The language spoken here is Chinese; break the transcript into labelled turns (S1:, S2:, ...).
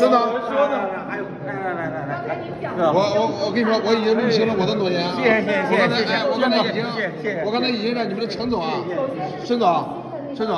S1: 真总。
S2: 说呢，有，来来来来来，
S1: 我我我跟你说，我已经履行了我的诺言。
S2: 谢谢谢谢谢谢。
S1: 我刚才已经，我刚才已经让你们的陈总啊，孙总，陈总。